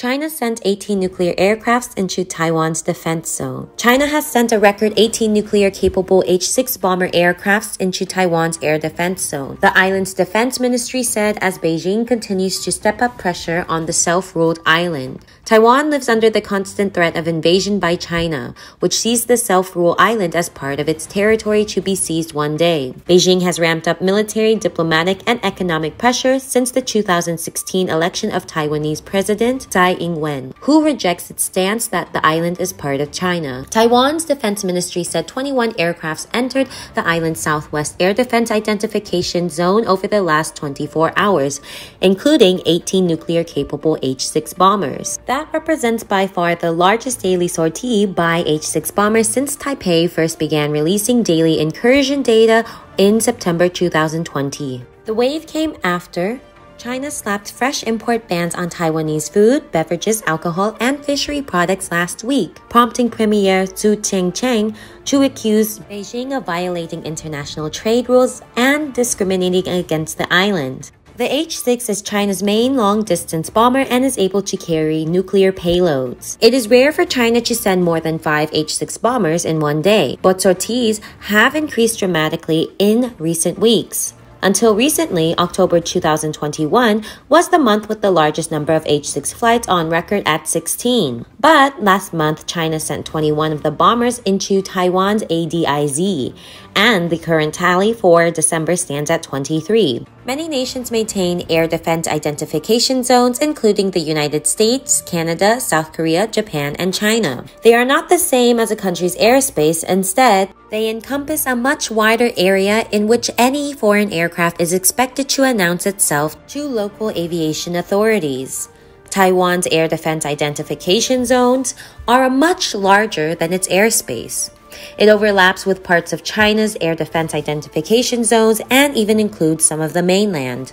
China sent 18 nuclear aircrafts into Taiwan's defense zone. China has sent a record 18 nuclear capable H 6 bomber aircrafts into Taiwan's air defense zone. The island's defense ministry said as Beijing continues to step up pressure on the self ruled island. Taiwan lives under the constant threat of invasion by China, which sees the self ruled island as part of its territory to be seized one day. Beijing has ramped up military, diplomatic, and economic pressure since the 2016 election of Taiwanese President Tsai Tsai Ing-wen, who rejects its stance that the island is part of China. Taiwan's defense ministry said 21 aircrafts entered the island's southwest air defense identification zone over the last 24 hours, including 18 nuclear-capable H-6 bombers. That represents by far the largest daily sortie by H-6 bombers since Taipei first began releasing daily incursion data in September 2020. The wave came after China slapped fresh import bans on Taiwanese food, beverages, alcohol, and fishery products last week, prompting Premier Su Tseng-chang to accuse Beijing of violating international trade rules and discriminating against the island. The H-6 is China's main long-distance bomber and is able to carry nuclear payloads. It is rare for China to send more than five H-6 bombers in one day, but sorties have increased dramatically in recent weeks. Until recently, October 2021 was the month with the largest number of H-6 flights on record at 16. But last month, China sent 21 of the bombers into Taiwan's ADIZ, and the current tally for December stands at 23. Many nations maintain air defense identification zones, including the United States, Canada, South Korea, Japan, and China. They are not the same as a country's airspace. Instead, they encompass a much wider area in which any foreign aircraft is expected to announce itself to local aviation authorities. Taiwan's air defense identification zones are much larger than its airspace. It overlaps with parts of China's air defense identification zones and even includes some of the mainland.